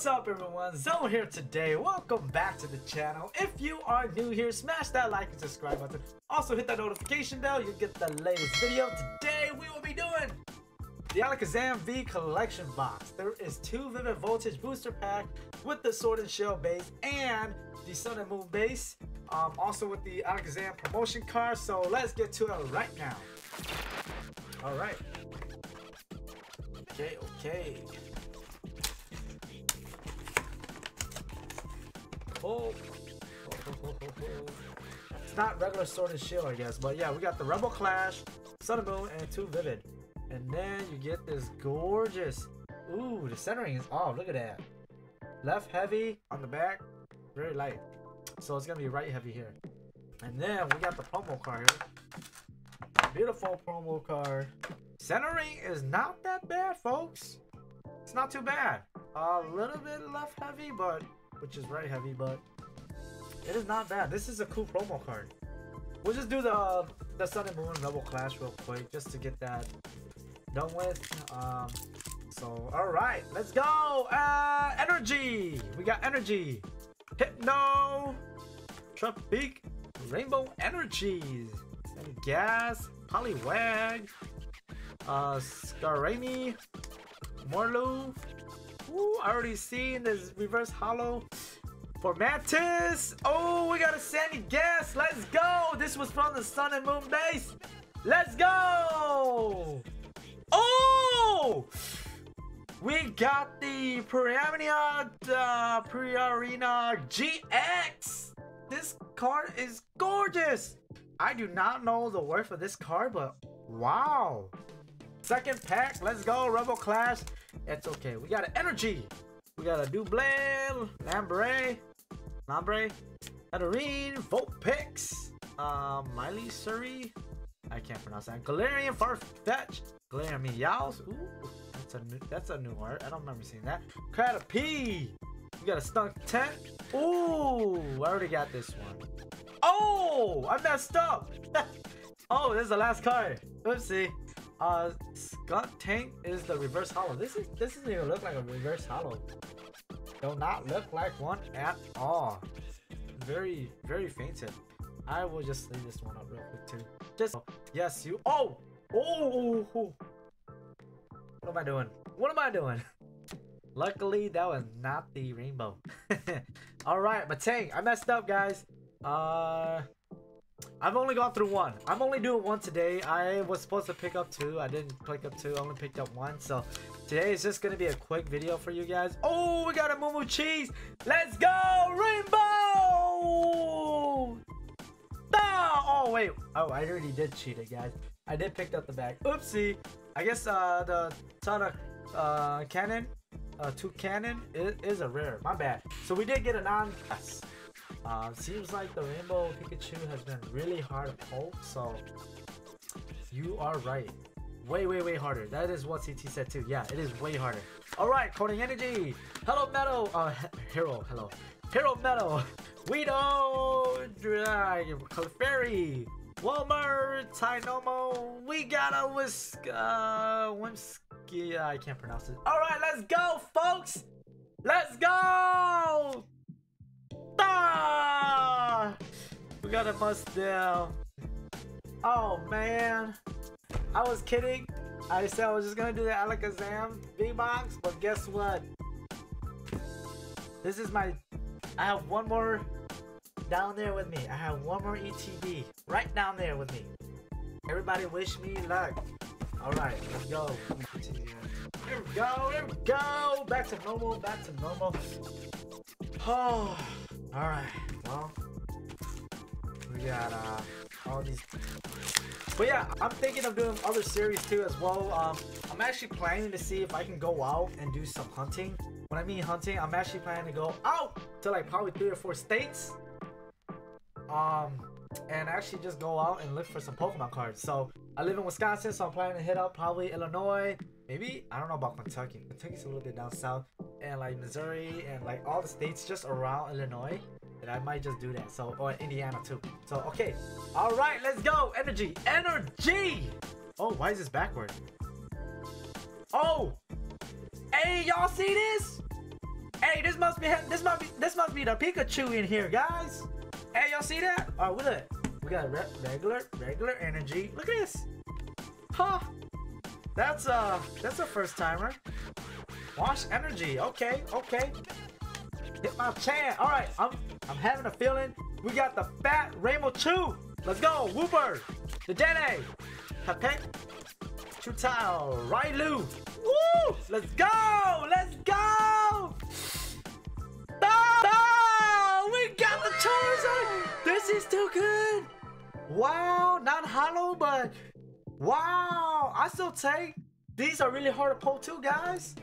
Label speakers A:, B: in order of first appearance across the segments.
A: What's up everyone, Zone here today. Welcome back to the channel. If you are new here, smash that like and subscribe button. Also hit that notification bell, you'll get the latest video. Today we will be doing the Alakazam V collection box. There is two Vivid Voltage booster pack with the Sword and Shield base and the Sun and Moon base. Um, also with the Alakazam promotion card. So let's get to it right now. Alright. Okay, okay. It's not regular Sword and Shield, I guess. But yeah, we got the Rebel Clash, Sun and Moon, and two Vivid. And then you get this gorgeous. Ooh, the centering is off. Look at that. Left heavy on the back, very light. So it's gonna be right heavy here. And then we got the promo card here. Beautiful promo card. Centering is not that bad, folks. It's not too bad. A little bit left heavy, but which is right heavy, but it is not bad. This is a cool promo card. We'll just do the the Sun and Moon Rebel Clash real quick just to get that done with. Um, so all right, let's go. Uh, energy. We got energy. Hypno. Tropic. Rainbow Energies. And gas. Poliwag. Uh, Skarami. Morlu. Ooh, I already seen this reverse hollow for Mantis. Oh, we got a Sandygast. Let's go. This was from the Sun and Moon base. Let's go. Oh, we got the Pyraminia uh, Priarina GX. This card is gorgeous. I do not know the word for this card, but wow. Second pack. Let's go. Rebel Clash. It's okay. We got an energy. We got a Doublin, Lambre, Lambre, Adorine, Vulpix, um, Milcery. I can't pronounce that. Galarian Farfetch, Galarian Meows. Ooh, that's a new that's a new art. I don't remember seeing that. Caterpie. We got a Stunk Tent. Ooh, I already got this one. Oh, I messed up. oh, this is the last card. Oopsie. Uh, Skuntank is the reverse hollow. This is this doesn't even look like a reverse hollow. Do not look like one at all. Very very fainted. I will just leave this one up real quick too. Just yes you. Oh oh. oh. What am I doing? What am I doing? Luckily that was not the rainbow. all right, my tank. I messed up, guys. Uh. I've only gone through one. I'm only doing one today. I was supposed to pick up two. I didn't pick up two. I only picked up one. So today is just going to be a quick video for you guys. Oh, we got a Moo Cheese. Let's go, Rainbow! Ah! Oh, wait. Oh, I already did cheat it, guys. I did pick up the bag. Oopsie. I guess uh, the Tana uh, cannon, uh, Toucannon is, is a rare. My bad. So we did get a non. Uh, seems like the Rainbow Pikachu has been really hard to pull, so you are right. Way, way, way harder. That is what CT said too. Yeah, it is way harder. Alright, Coding Energy. Hello, Metal. Uh, Hero, hello. Hero Metal. Weedle. Clefairy. Walmart. Tynamo. We got a Whisk. Uh. I can't pronounce it. Alright, let's go, folks. Let's go. Ah! We got a bust down. Oh man. I was kidding. I said I was just gonna do the Alakazam V-Box, but guess what? This is my... I have one more down there with me. I have one more ETB right down there with me. Everybody wish me luck. Alright, let's go. Here we go, here we go. Back to normal, back to normal. Oh. Alright, well, we got uh, all these. But yeah, I'm thinking of doing other series too as well. Um, I'm actually planning to see if I can go out and do some hunting. When I mean hunting, I'm actually planning to go out to like probably three or four states. Um, and actually just go out and look for some Pokemon cards. So I live in Wisconsin, so I'm planning to hit up probably Illinois, maybe I don't know about Kentucky. Kentucky's a little bit down south, and like Missouri and like all the states just around Illinois. And I might just do that. So or Indiana too. So okay, all right, let's go. Energy, energy. Oh, why is this backward? Oh, hey, y'all see this? Hey, this must be this must be this must be the Pikachu in here, guys. Hey, y'all see that? Oh, at we got re regular regular energy. Look at this. Huh? That's uh that's a first timer. Wash energy. Okay, okay. Hit my chan. All right, I'm I'm having a feeling we got the fat Rainbow Chew. Let's go, Wooper, the Dene, Hapet, Chutao, Railu. Woo! Let's go! Let's go! Oh, we got the Charizard! This is too good! Wow, not hollow, but wow, I still take. These are really hard to pull too, guys.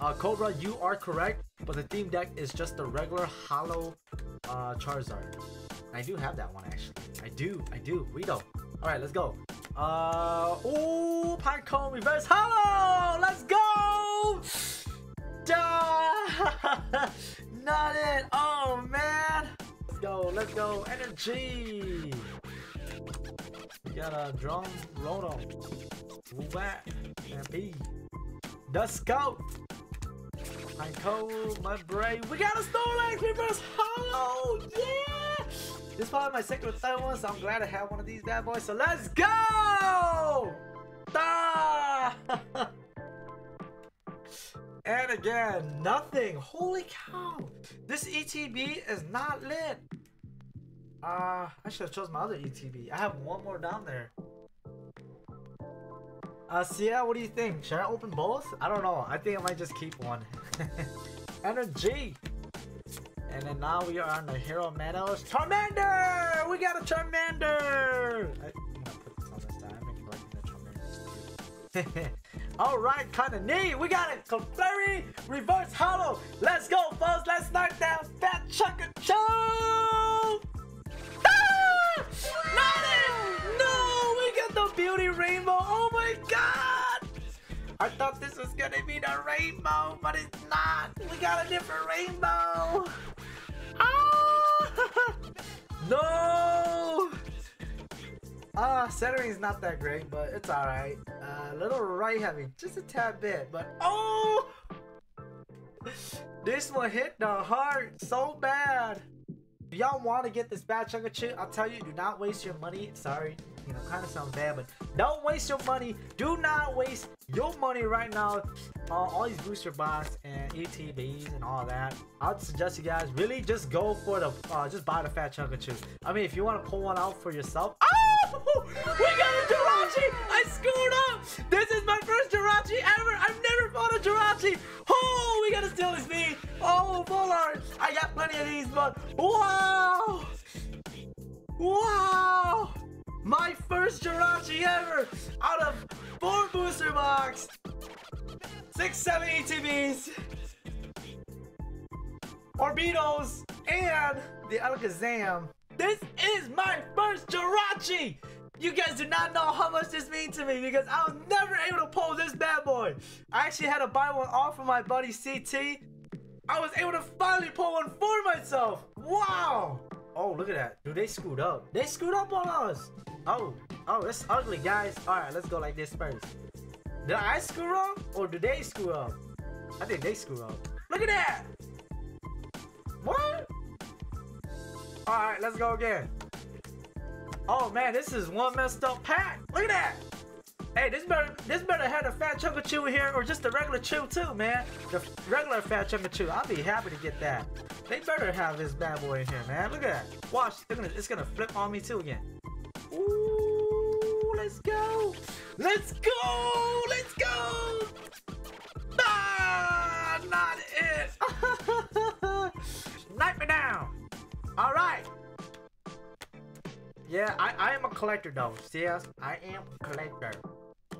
A: Uh, Cobra, you are correct, but the theme deck is just the regular hollow uh, Charizard. I do have that one actually. I do, I do. Rito. All right, let's go. Uh, oh, Pinecone reverse hollow. Let's go. Not it. Oh man. Let's go. Let's go. Energy. Got a drum roto. Whack and B. The scout. Pinecone, my brain. We got a Snorlax reverse hollow. Yeah. This is probably my second or third one, so I'm glad I have one of these bad boys. So let's go! Ah! and again, nothing. Holy cow! This ETB is not lit. Uh, I should have chose my other ETB. I have one more down there. Uh, Sia, what do you think? Should I open both? I don't know. I think I might just keep one. Energy! And then now we are on the Hero Meadows. Charmander! We got a Charmander! I, am gonna put this on this. I'm the Charmander. Alright, kinda neat. We got it. Clefairy Reverse Hollow. Let's go, folks. Let's knock down Fat Chuck and I thought this was gonna be the rainbow, but it's not. We got a different rainbow. Ah! no! Ah, uh, centering is not that great, but it's alright. A uh, little right heavy, just a tad bit, but oh! This one hit the heart so bad. If y'all want to get this bad chunk of chip, I'll tell you, do not waste your money. Sorry, you know, kind of sounds bad, but don't waste your money. Do not waste your money right now uh, all these booster box and ETBs and all that. I'd suggest you guys really just go for the, uh, just buy the fat chunk of chew. I mean, if you want to pull one out for yourself. Oh! We got a Jirachi! I screwed up! This these, wow! Wow! My first Jirachi ever out of four booster box! Six, seven ETBs! Orbitos! And the Alakazam. This is my first Jirachi! You guys do not know how much this means to me because I was never able to pull this bad boy. I actually had to buy one off of my buddy CT. I was able to finally pull one for myself. Wow! Oh, look at that. Dude, they screwed up. They screwed up on us. Oh, oh, it's ugly, guys. All right, let's go like this first. Did I screw up or did they screw up? I think they screw up. Look at that. What? All right, let's go again. Oh man, this is one messed up pack. Look at that. Hey, this better this better have a fat chunk of chew here or just a regular chew too, man. The regular fat chunk of chew. I'll be happy to get that. They better have this bad boy in here, man. Look at that. Watch, it's gonna, flip on me too again. Ooh, let's go. Let's go. Let's go. Ah, not it. Knife me down. All right. Yeah, I, I am a collector though. Yes. I am a collector.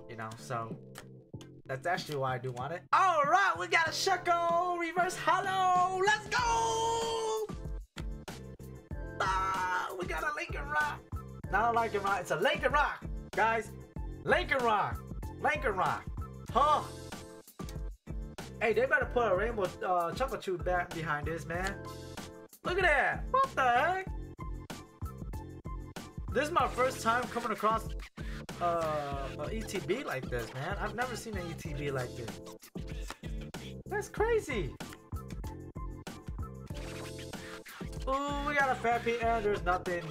A: You know, so that's actually why I do want it. All right, we got a Shuckle reverse hollow. Let's go. Ah, we got a Lincoln Rock. Not a Lincoln Rock, it's a Lincoln Rock, guys. Lincoln Rock, Lincoln Rock. Huh? Hey, they better put a rainbow uh, chocolate chew back behind this, man. Look at that. What the heck? This is my first time coming across uh, an ETB like this, man. I've never seen an ETB like this. That's crazy. Ooh, we got a fat Pete and there's nothing,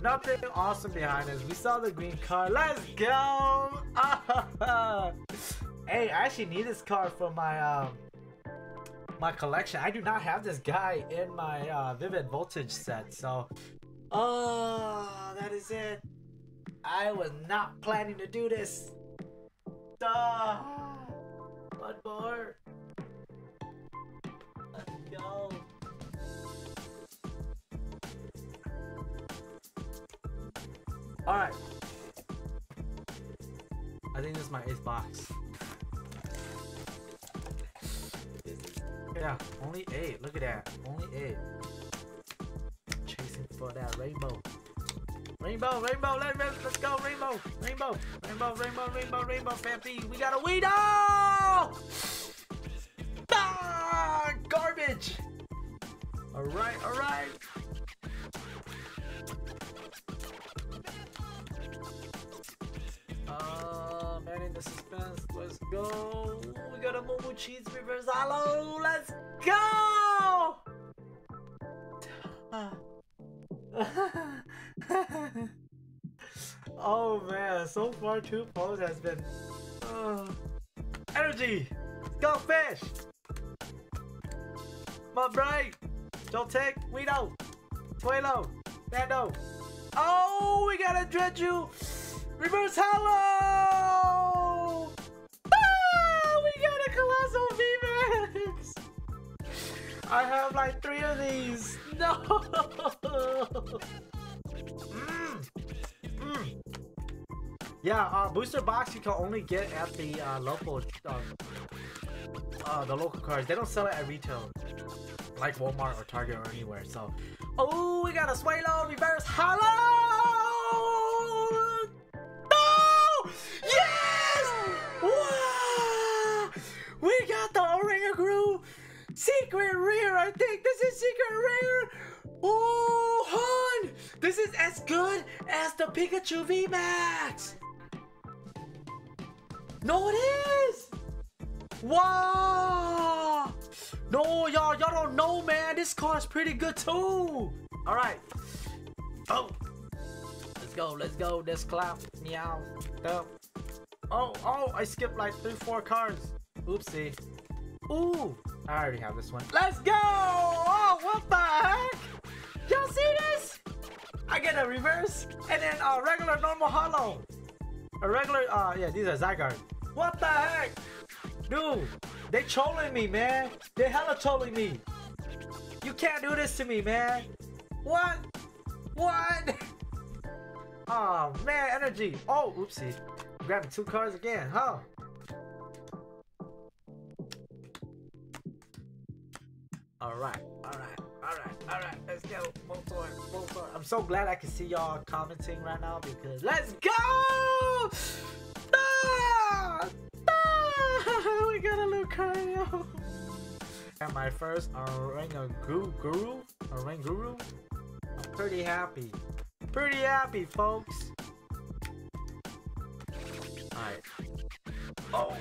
A: nothing awesome behind us. We saw the green car. Let's go! hey, I actually need this car for my um my collection. I do not have this guy in my uh, Vivid Voltage set, so oh, that is it. I was not planning to do this. Duh. One more. Let's go. Alright. I think this is my eighth box. Yeah, only eight. Look at that. Only eight. For that rainbow. Rainbow, rainbow, let, let's, let's go, rainbow, rainbow, rainbow, rainbow, rainbow, rainbow, Phanpy. We got a weed. Ah, garbage. All right, all right. Uh, man in the suspense. Let's go. We got a Momo Cheese Reverse Hollow. Let's go. So far two pulls has been uh, energy. Go fish. My bright. Don't take. We know. Twilo. Bando. Oh, we got a Dredju. Reverse Hollow. Ah, we got a Coalossal VMAX. I have like three of these. No. Mm. Mm. Yeah, uh, booster box you can only get at the uh, local, uh, uh, the local cars. They don't sell it at retail, like Walmart or Target or anywhere. So, oh, we got a Swalo reverse hollow. No! Yes! Wow! We got the Oranguru secret rare. I think this is secret rare. Oh, hon! This is as good as the Pikachu VMAX! No, it is! Wow! No, y'all, y'all don't know, man. This card's pretty good too. All right. Oh, let's go, let's go. Let's clap. Meow. Oh, oh, oh! I skipped like three, four cars. Oopsie. Ooh, I already have this one. Let's go! Oh, what the heck? Y'all see this? I get a reverse and then a regular normal hollow. A regular, uh, yeah, these are Zygarde. What the heck? Dude, they trolling me, man. They hella trolling me. You can't do this to me, man. What? What? Oh, man, energy. Oh, oopsie. Grabbing two cards again, huh? Alright, alright, alright, alright. Let's go. Move. I'm so glad I can see y'all commenting right now because let's go! Ah! Ah! We got a cardio. And my first Oranguru Guru? Oranguru? I'm pretty happy. Pretty happy, folks. Alright. Oh!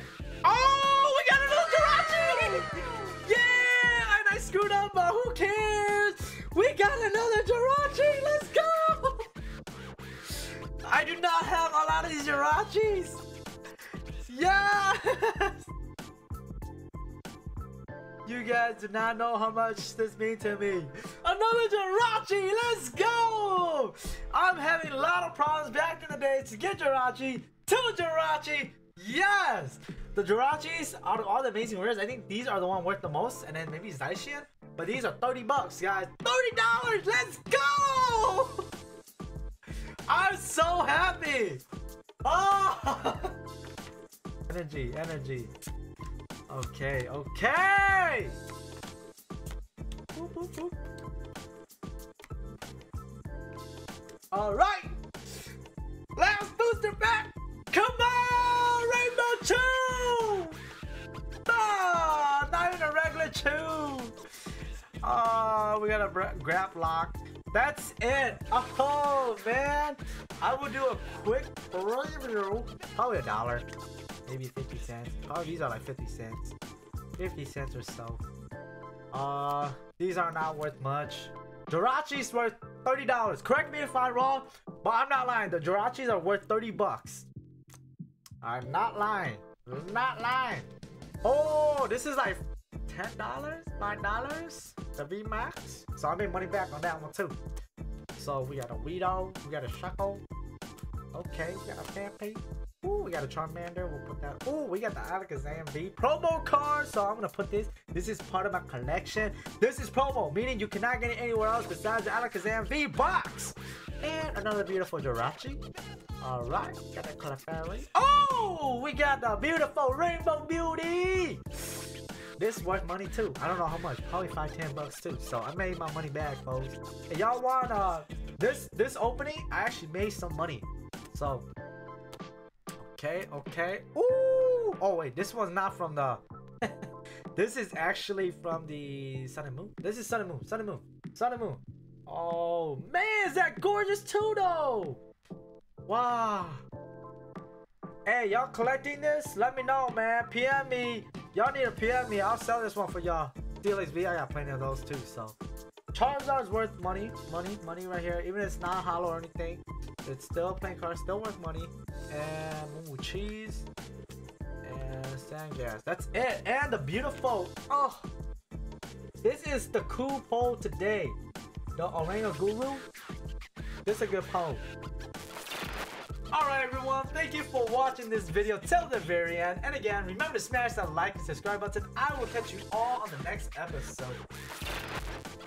A: Oh! We got a little Jirachi! Yeah! And I screwed up, but who cares? We got another Jirachi! Let's go! I do not have a lot of these Jirachis! Yes! You guys do not know how much this means to me. Another Jirachi! Let's go! I'm having a lot of problems back in the day to get Jirachi. Two Jirachi! Yes! The Jirachis, out of all the amazing rares, I think these are the one worth the most, and then maybe Zacian. But these are 30 bucks, guys. $30! Let's go! I'm so happy! Oh! energy, energy. Okay, okay! Boop, boop, boop. All right, last booster pack. Come on, Rainbow Chew! Ah, not even a regular Chew. Oh, we got a grab lock. That's it. Oh man, I will do a quick review. Probably a dollar, maybe 50 cents. Oh, these are like 50 cents, 50 cents or so. Uh, these are not worth much. Jirachi's worth $30. Correct me if I'm wrong, but I'm not lying. The Jirachis are worth 30 bucks. I'm not lying. I'm not lying. Oh, this is like $10? $9? The V Max? So I made money back on that one too. So we got a Weedle, we got a Shuckle. Okay, we got a Phanpy. Ooh, we got a Charmander. We'll put that. Ooh, we got the Alakazam V promo card. So I'm gonna put this. This is part of my collection. This is promo, meaning you cannot get it anywhere else besides the Alakazam V box. And another beautiful Jirachi. All right, got that Clefairy. Oh, we got the beautiful Rainbow Beauty. This worth money too. I don't know how much. Probably five, ten bucks too. So I made my money back, folks. Y'all want uh this this opening? I actually made some money. So Okay, okay. Ooh! Oh wait, this one's not from the. this is actually from the Sun and Moon. This is Sun and Moon. Sun and Moon. Sun and Moon. Oh man, is that gorgeous too though? Wow. Hey, y'all collecting this? Let me know, man. PM me. Y'all need to PM me. I'll sell this one for y'all. DLXV, I got plenty of those too, so. Charizard's worth money, money, money right here. Even if it's not hollow or anything, it's still playing card, still worth money. And ooh, cheese and Sandgas. That's it. And the beautiful. Oh, this is the cool poll today. The Oranguru. This is a good poll. Alright everyone, thank you for watching this video till the very end. And again, remember to smash that like and subscribe button. I will catch you all on the next episode.